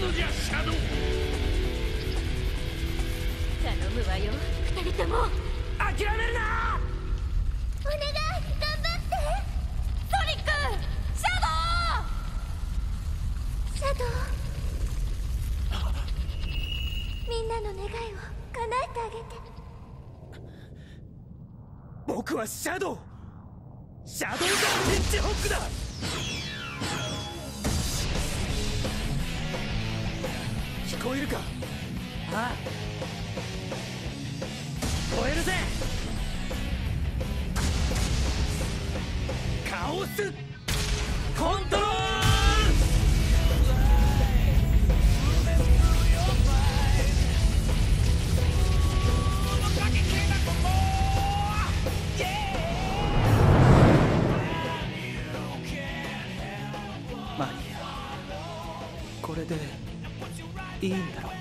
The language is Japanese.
のじゃシャドウ頼むわよ。二人とも諦めるなお願い頑張って。ソニックシャドウシャドウみんなの願いを叶えてあげて僕はシャドウシャドウザ・ピッチホックだ。聞こえるか？ああ。聞こえるぜ。カオス。コントロール。まあいいや。これでいいんだろ